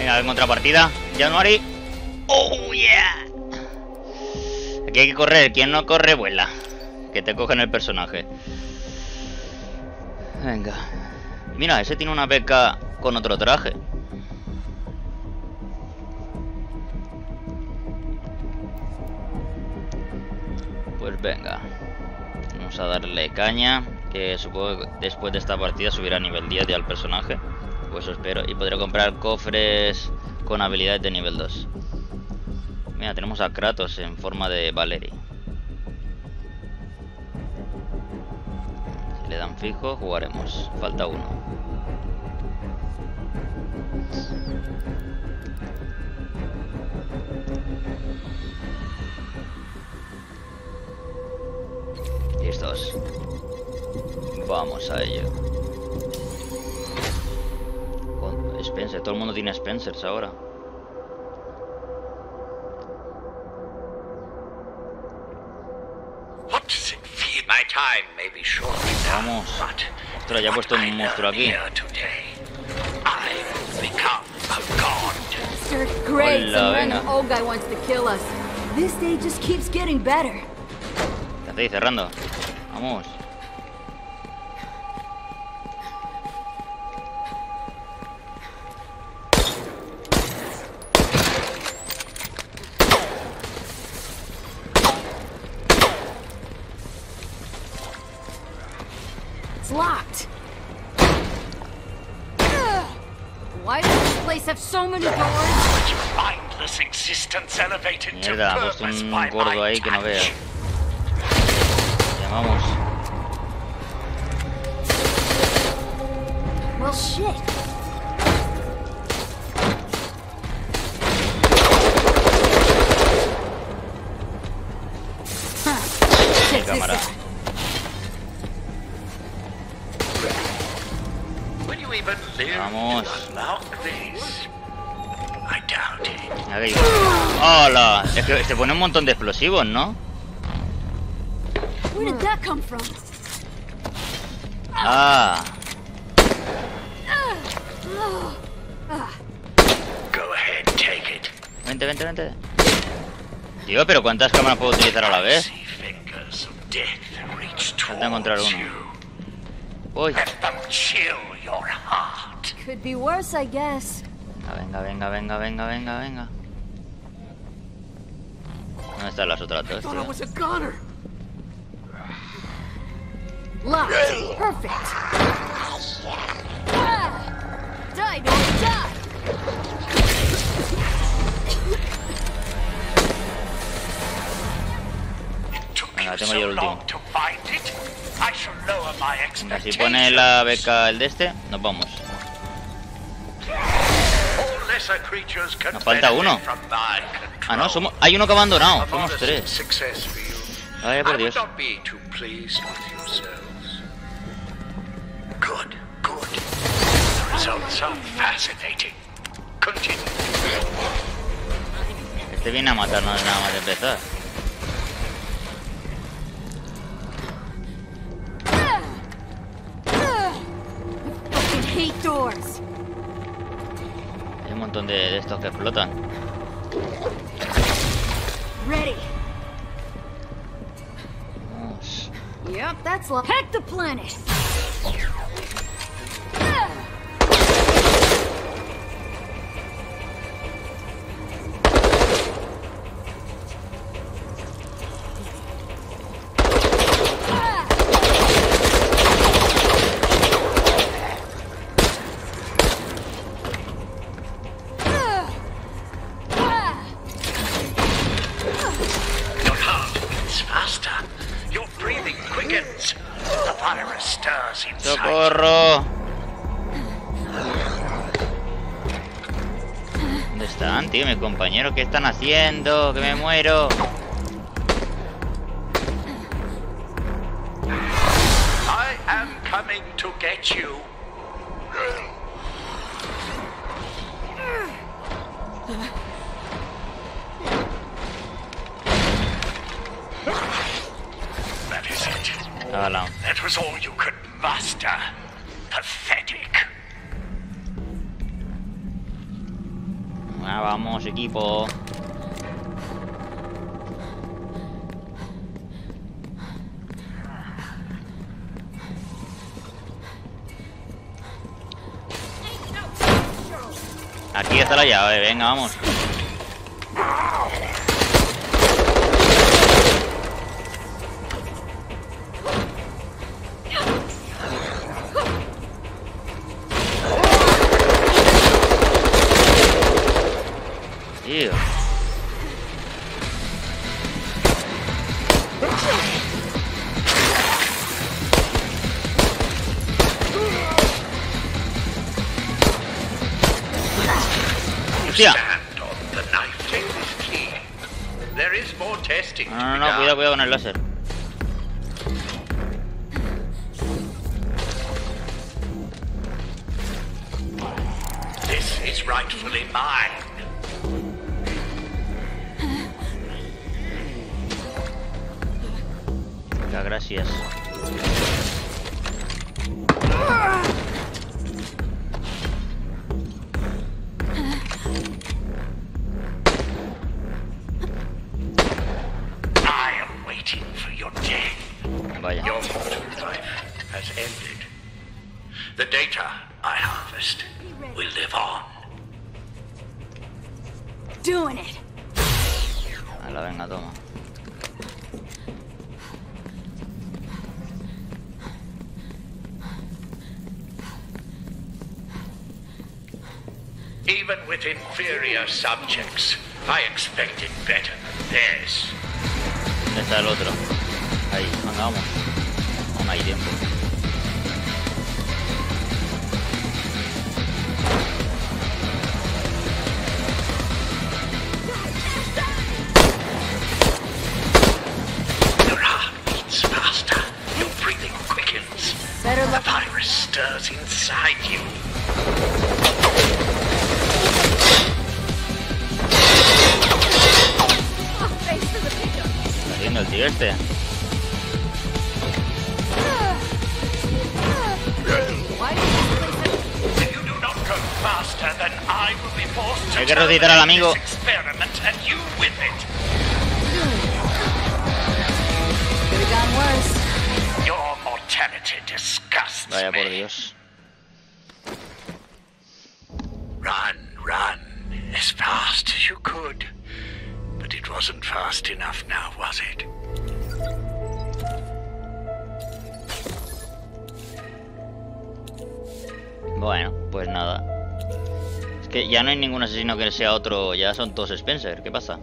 Venga, en contrapartida. January. Oh, yeah. Aquí hay que correr. Quien no corre, vuela. Que te cogen el personaje. Venga. Mira, ese tiene una beca con otro traje. Pues venga. Vamos a darle caña. Que supongo que después de esta partida subirá nivel 10 ya el personaje. Pues eso espero. Y podré comprar cofres con habilidades de nivel 2. Mira, tenemos a Kratos en forma de Valerie. Le dan fijo, jugaremos. Falta uno. Listos. Vamos a ello. Spencer, todo el mundo tiene Spencers ahora. What does it feel? My time may be short now, Vamos. Ostras, ya he puesto un monstruo aquí. here today, I will become a god. Sir, great. Hola, Some random venga. old guy wants to kill us. This day just keeps getting better. ¿Qué hacéis cerrando? Vamos. It's locked. Why does this place have so many doors? Mindless existence elevated to Mierda, ha puesto purpose un by gordo my ahí que no touch. Llamamos. Well, shit. Hay- ¡Hola! Es que se pone un montón de explosivos, ¿no? Where did that come from? Ah, Go ahead, take it. vente, vente, vente. Tío, pero ¿cuántas cámaras puedo utilizar a la vez? Reach Falta encontrar uno. Uy. Could be worse, I guess. Venga, venga, venga, venga, venga, venga. ¿Dónde están las otras dos. Locked. Perfect. Die, die. Venga, tengo yo el último. Venga, si pone la beca el de este, nos vamos. Nos falta uno. Ah, no, somos... hay uno que ha abandonado. Somos tres. Vaya por Dios. Este viene a matarnos nada más de empezar. Fucking hate doors. Un montón de, de estos que explotan. Ready. Vamos. Yep, that's. Hack the planet. Están, tío? Mis compañeros, ¿qué están haciendo? ¡Que me muero! I am coming to get you. That is it. Hala. That was all you could muster. Equipo. Aquí está la llave, venga, vamos. Tío. You Hostia. stand on the knife. Take this key. There is more testing No, to no, be no, done. cuidado, cuidado con el láser. This is rightfully mine. Venga, gracias. I am waiting for your death. Vaya. Your mortal life has ended. The data I harvest will live on. Doing it. Ala, venga, toma. Even with inferior subjects, I expected better than this. ¿Dónde está el otro? Ahí, venga, vamos. Aún hay tiempo. Your heart beats faster. Your breathing quickens. Better The virus stirs inside you. Could have gone worse? Your mortality disgusts Vaya por me. Dios. Run, run, as fast as you could. But it wasn't fast enough now, was it? Bueno, pues nada. Es que ya no hay ningún asesino que sea otro, ya son todos Spencer. ¿Qué pasa?